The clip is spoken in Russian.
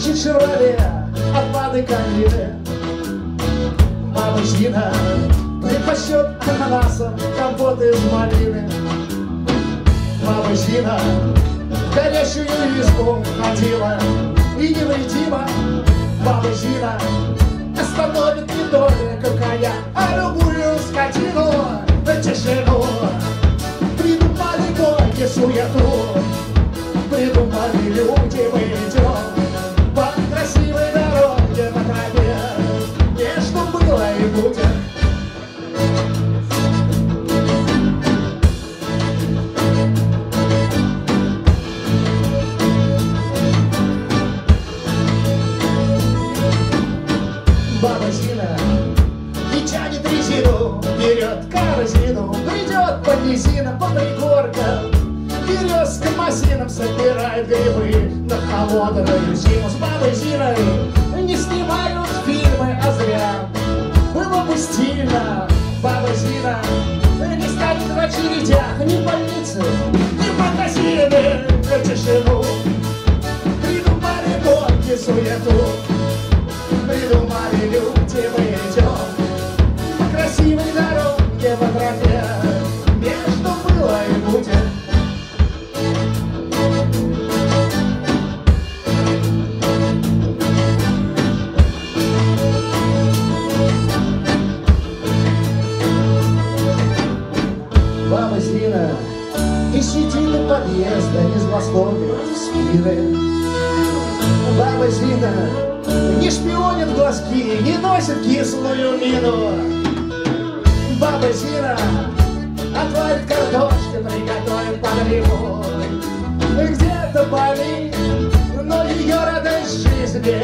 Включит «Шевроле» от Лады Калины. Баба Зина предпочтет ананасом компот из малины. Баба Зина в горящую избу ходила и невредима. Баба Зина остановит не только коня, а любую скотину на тишину. Придумали боги суету, берет корзину, придет по низинам, по пригоркам, березка массином собирает грибы на холодную зиму. С бабой Зиной не снимают фильмы, а зря. Было бы стильно, баба Зина не станет в очередях ни в больнице, ни в магазине на тишину. Придумали боги суету, придумали люди, Баба Зина и щетины подъезда из восторга спины. Баба Зина не шпионит глазки, не носит кислую мину. Баба Зина отварит картошки, приготовит подливу. Где-то болит, но ее радость жизни